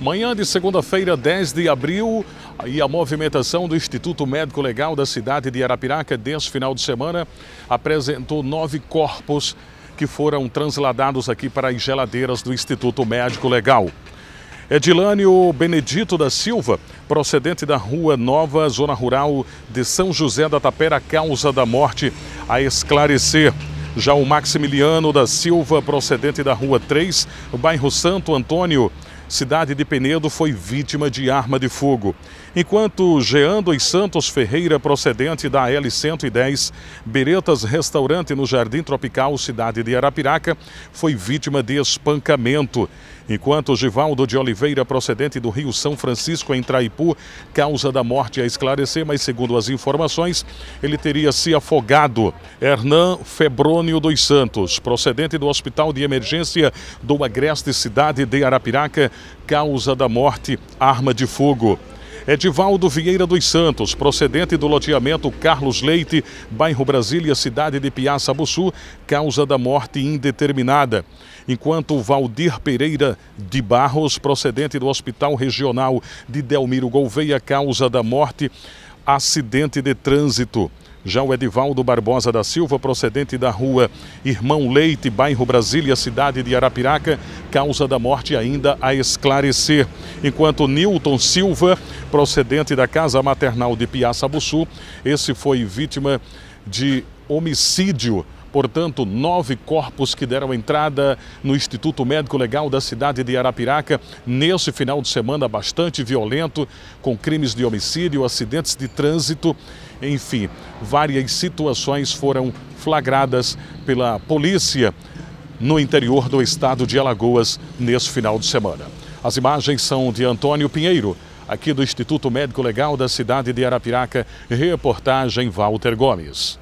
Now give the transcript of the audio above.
Manhã de segunda-feira, 10 de abril, e a movimentação do Instituto Médico Legal da cidade de Arapiraca, deste final de semana, apresentou nove corpos que foram transladados aqui para as geladeiras do Instituto Médico Legal. Edilânio Benedito da Silva, procedente da Rua Nova, zona rural de São José da Tapera, causa da morte a esclarecer. Já o Maximiliano da Silva, procedente da Rua 3, bairro Santo Antônio, cidade de Penedo, foi vítima de arma de fogo. Enquanto Jean dos Santos Ferreira, procedente da L110, Beretas Restaurante no Jardim Tropical, cidade de Arapiraca, foi vítima de espancamento. Enquanto Givaldo de Oliveira, procedente do Rio São Francisco, em Traipu, causa da morte a esclarecer, mas segundo as informações, ele teria se afogado. Hernan Febrônio dos Santos, procedente do Hospital de Emergência do Agreste Cidade de Arapiraca, causa da morte, arma de fogo. Edivaldo Vieira dos Santos, procedente do loteamento Carlos Leite, bairro Brasília, cidade de Piaçabuçu, causa da morte indeterminada. Enquanto Valdir Pereira de Barros, procedente do Hospital Regional de Delmiro Gouveia, causa da morte, acidente de trânsito. Já o Edivaldo Barbosa da Silva, procedente da rua Irmão Leite, bairro Brasília, cidade de Arapiraca, causa da morte ainda a esclarecer. Enquanto Newton Silva, procedente da casa maternal de Piaçabuçu, esse foi vítima de homicídio Portanto, nove corpos que deram entrada no Instituto Médico Legal da cidade de Arapiraca nesse final de semana bastante violento, com crimes de homicídio, acidentes de trânsito, enfim, várias situações foram flagradas pela polícia no interior do estado de Alagoas nesse final de semana. As imagens são de Antônio Pinheiro, aqui do Instituto Médico Legal da cidade de Arapiraca, reportagem Walter Gomes.